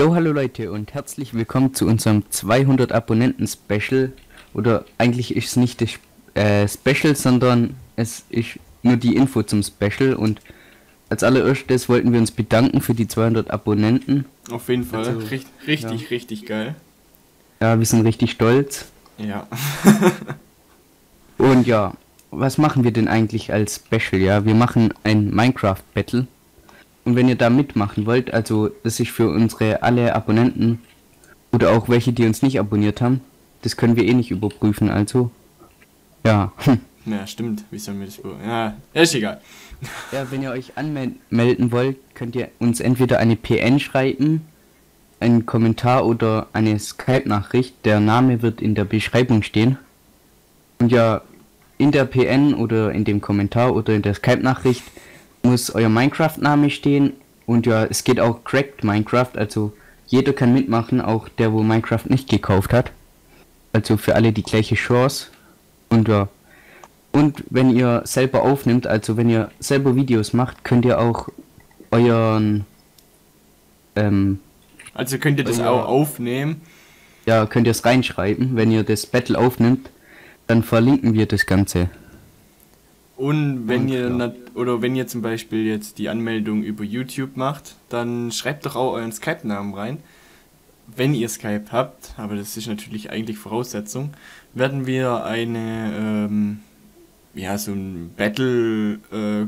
Jo, hallo Leute und herzlich willkommen zu unserem 200 Abonnenten Special. Oder eigentlich ist es nicht das äh, Special, sondern es ist nur die Info zum Special. Und als allererstes wollten wir uns bedanken für die 200 Abonnenten. Auf jeden Fall, Also, Richt, richtig, ja. richtig geil. Ja, wir sind richtig stolz. Ja. Und ja, was machen wir denn eigentlich als Special? Ja, wir machen ein Minecraft Battle. Und wenn ihr da mitmachen wollt, also das ist für unsere alle Abonnenten oder auch welche, die uns nicht abonniert haben, das können wir eh nicht überprüfen, also ja. ja, stimmt. Wie sollen wir das wohl? Ja, ist egal. Ja, wenn ihr euch anmelden wollt, könnt ihr uns entweder eine PN schreiben, einen Kommentar oder eine Skype-Nachricht. Der Name wird in der Beschreibung stehen. Und ja, in der PN oder in dem Kommentar oder in der Skype-Nachricht muss euer Minecraft-Name stehen. Und ja, es geht auch Cracked Minecraft, also jeder kann mitmachen, auch der, wo Minecraft nicht gekauft hat. Also für alle die gleiche Chance. Und ja, und wenn ihr selber aufnimmt, also wenn ihr selber Videos macht, könnt ihr auch euren, ähm, Also könnt ihr das Ja. auch aufnehmen. ja, könnt ihr es reinschreiben. Wenn ihr das Battle aufnimmt, dann verlinken wir das Ganze. Und wenn Und, ihr oder wenn ihr zum Beispiel jetzt die Anmeldung über YouTube macht, dann schreibt doch auch euren Skype-Namen rein. Wenn ihr Skype habt, aber das ist natürlich eigentlich Voraussetzung, werden wir eine ähm, ja so ein Battle äh,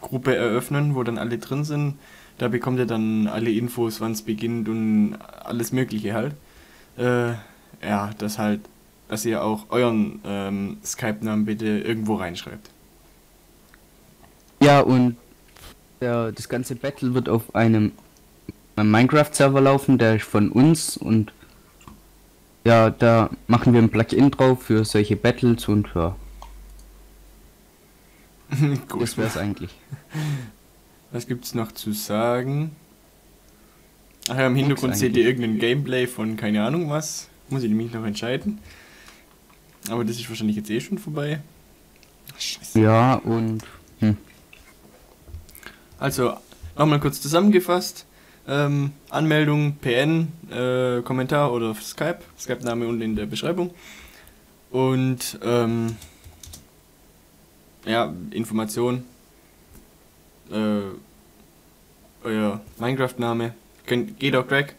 Gruppe eröffnen, wo dann alle drin sind. Da bekommt ihr dann alle Infos, wann es beginnt und alles Mögliche halt. Äh, ja, das halt, dass ihr auch euren ähm, Skype-Namen bitte irgendwo reinschreibt. Ja, und der, das ganze Battle wird auf einem, einem Minecraft-Server laufen, der ist von uns und ja, da machen wir ein Plugin drauf für solche Battles und ja, Gut. das wär's eigentlich. Was gibt's noch zu sagen? Ach ja, im Hintergrund seht ihr irgendein Gameplay von keine Ahnung was. Muss ich nämlich noch entscheiden. Aber das ist wahrscheinlich jetzt eh schon vorbei. Scheiße. Ja, und hm, Also, nochmal kurz zusammengefasst. Ähm, Anmeldung, PN, äh, Kommentar oder Skype. Skype-Name unten in der Beschreibung. Und, ähm, ja, Information. Äh, euer Minecraft-Name. Geht auch Greg.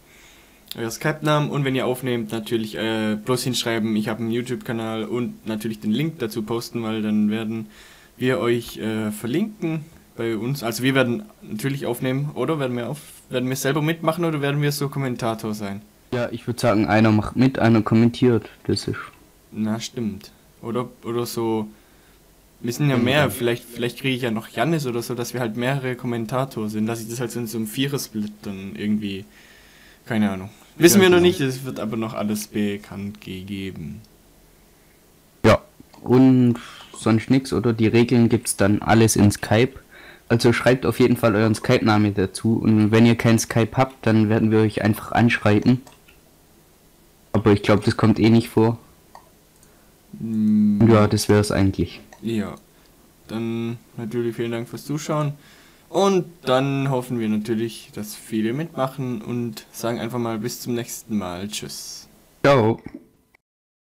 Euer Skype-Namen und wenn ihr aufnehmt, natürlich äh, bloß hinschreiben, ich habe einen YouTube-Kanal und natürlich den Link dazu posten, weil dann werden wir euch äh, verlinken bei uns. Also wir werden natürlich aufnehmen, oder? Werden wir, auf, werden wir selber mitmachen oder werden wir so Kommentator sein? ja, ich würde sagen, einer macht mit, einer kommentiert. Das ist Na, stimmt. Oder, oder so. Wir sind ja mehr, vielleicht, vielleicht kriege ich ja noch Jannis oder so, dass wir halt mehrere Kommentator sind, dass ich das halt so in so einem Vierer-Split dann irgendwie. Keine Ahnung. Wissen Ja, wir noch genau. nicht, es wird aber noch alles bekannt gegeben. Ja, und sonst nix, oder? Die Regeln gibt's dann alles in Skype. Also schreibt auf jeden Fall euren Skype-Name dazu. Und wenn ihr kein Skype habt, dann werden wir euch einfach anschreiben. Aber ich glaube, das kommt eh nicht vor. Mm, Ja, das wäre es eigentlich. Ja. Dann natürlich vielen Dank fürs Zuschauen. Und dann hoffen wir natürlich, dass viele mitmachen und sagen einfach mal bis zum nächsten Mal. Tschüss. Ciao.